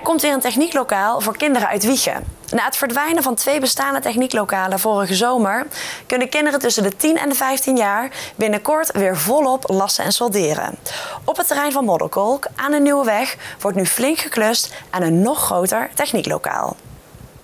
Er komt weer een technieklokaal voor kinderen uit Wiegen. Na het verdwijnen van twee bestaande technieklokalen vorige zomer kunnen kinderen tussen de 10 en de 15 jaar binnenkort weer volop lassen en solderen. Op het terrein van Modderkolk aan de Nieuwe Weg wordt nu flink geklust aan een nog groter technieklokaal.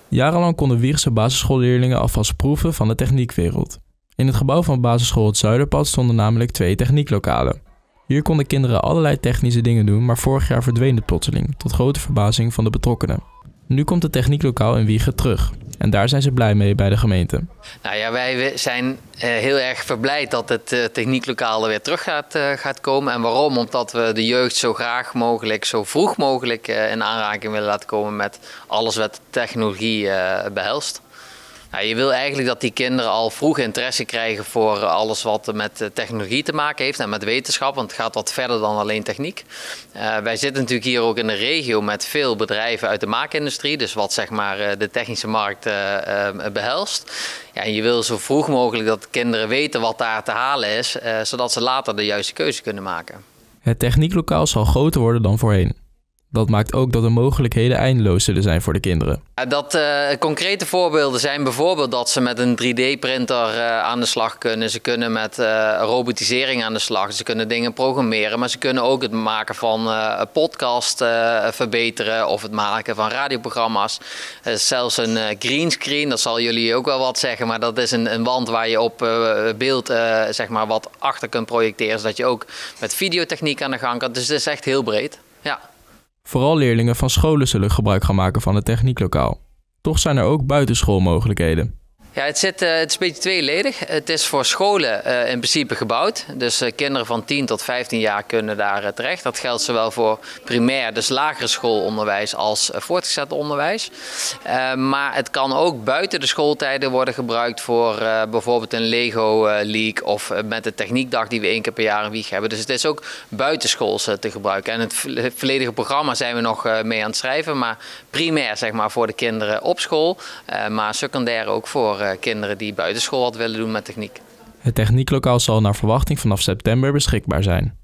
Jarenlang konden Wiegse basisschoolleerlingen alvast proeven van de techniekwereld. In het gebouw van basisschool Het Zuiderpad stonden namelijk twee technieklokalen. Hier konden kinderen allerlei technische dingen doen, maar vorig jaar verdween het plotseling, tot grote verbazing van de betrokkenen. Nu komt het technieklokaal in Wiegen terug. En daar zijn ze blij mee bij de gemeente. Nou ja, wij zijn eh, heel erg verblijd dat het eh, technieklokaal er weer terug gaat, eh, gaat komen. En waarom? Omdat we de jeugd zo graag mogelijk, zo vroeg mogelijk in aanraking willen laten komen met alles wat technologie behelst. Je wil eigenlijk dat die kinderen al vroeg interesse krijgen voor alles wat met eh, technologie te maken heeft en met wetenschap, want het gaat wat verder dan alleen techniek. Uh, wij zitten natuurlijk hier ook in de regio met veel bedrijven uit de maakindustrie, dus wat zeg maar eh, de technische markt behelst. Ja, en je wil zo vroeg mogelijk dat kinderen weten wat daar te halen is, zodat ze later de juiste keuze kunnen maken. Het technieklokaal zal groter worden dan voorheen. Dat maakt ook dat de mogelijkheden eindeloos zullen zijn voor de kinderen. Dat uh, concrete voorbeelden zijn bijvoorbeeld dat ze met een 3D-printer uh, aan de slag kunnen. Ze kunnen met uh, robotisering aan de slag. Ze kunnen dingen programmeren, maar ze kunnen ook het maken van een podcast verbeteren of het maken van radioprogramma's. zelfs een greenscreen, dat zal jullie ook wel wat zeggen, maar dat is een, een wand waar je op beeld zeg maar wat achter kunt projecteren, zodat je ook met videotechniek aan de gang kan. Dus het is echt heel breed. Ja. Vooral leerlingen van scholen zullen gebruik gaan maken van het technieklokaal. Toch zijn er ook buitenschoolmogelijkheden. Ja, het, zit, uh, het is een beetje tweeledig. Het is voor scholen uh, in principe gebouwd. Dus uh, kinderen van 10 tot 15 jaar kunnen daar terecht. Dat geldt zowel voor primair, dus lagere schoolonderwijs, als voortgezet onderwijs. maar het kan ook buiten de schooltijden worden gebruikt voor bijvoorbeeld een Lego League of met de techniekdag die we één keer per jaar in Wieg hebben. Dus het is ook buitenschools te gebruiken. En het volledige programma zijn we nog mee aan het schrijven. Maar primair zeg maar voor de kinderen op school, maar secundair ook voor eh, kinderen die buitenschool wat willen doen met techniek. Het technieklokaal zal naar verwachting vanaf september beschikbaar zijn.